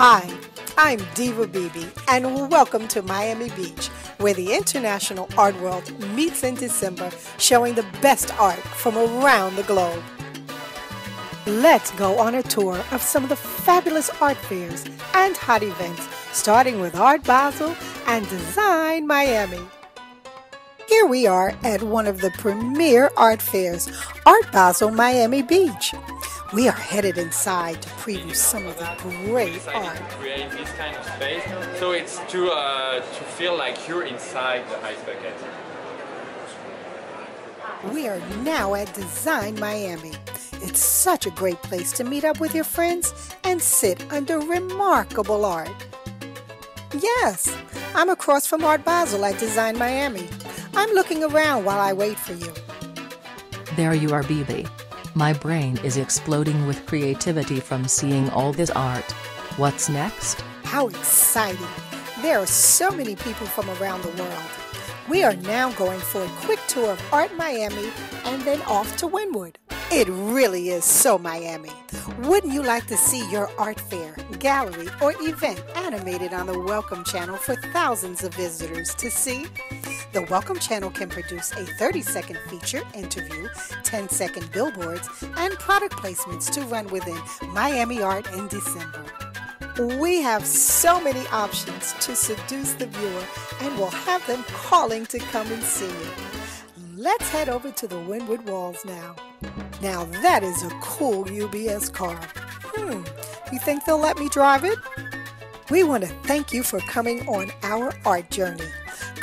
Hi, I'm Diva Bibi, and welcome to Miami Beach, where the international art world meets in December, showing the best art from around the globe. Let's go on a tour of some of the fabulous art fairs and hot events, starting with Art Basel and Design Miami. Here we are at one of the premier art fairs, Art Basel Miami Beach. We are headed inside to preview some of the great art. To create this kind of space, so it's to uh, to feel like you're inside the ice bucket. We are now at Design Miami. It's such a great place to meet up with your friends and sit under remarkable art. Yes, I'm across from Art Basel at Design Miami. I'm looking around while I wait for you. There you are, Bibi. My brain is exploding with creativity from seeing all this art. What's next? How exciting! There are so many people from around the world. We are now going for a quick tour of Art Miami and then off to Wynwood. It really is so Miami. Wouldn't you like to see your art fair, gallery, or event animated on the Welcome Channel for thousands of visitors to see? The Welcome Channel can produce a 30 second feature, interview, 10 second billboards, and product placements to run within Miami Art in December. We have so many options to seduce the viewer, and we'll have them calling to come and see you. Let's head over to the Wynwood Walls now. Now that is a cool UBS car. Hmm, you think they'll let me drive it? We want to thank you for coming on our art journey.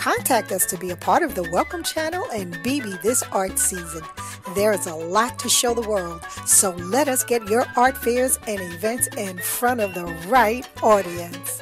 Contact us to be a part of the Welcome Channel and Bibi this art season. There is a lot to show the world, so let us get your art fairs and events in front of the right audience.